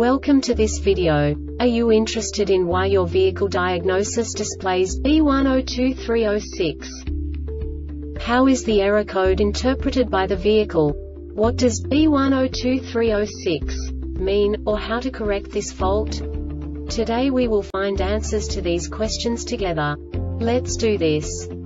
Welcome to this video. Are you interested in why your vehicle diagnosis displays B102306? How is the error code interpreted by the vehicle? What does B102306 mean, or how to correct this fault? Today we will find answers to these questions together. Let's do this.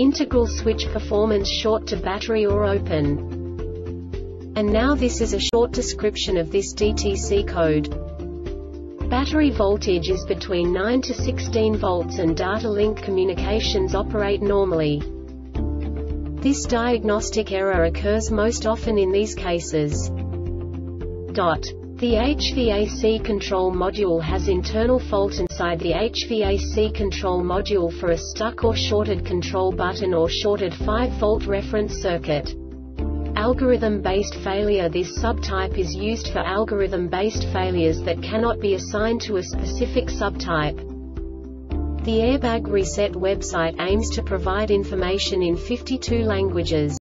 integral switch performance short to battery or open. And now this is a short description of this DTC code. Battery voltage is between 9 to 16 volts and data link communications operate normally. This diagnostic error occurs most often in these cases. Dot. The HVAC control module has internal fault inside the HVAC control module for a stuck or shorted control button or shorted 5-volt reference circuit. Algorithm-based failure This subtype is used for algorithm-based failures that cannot be assigned to a specific subtype. The Airbag Reset website aims to provide information in 52 languages.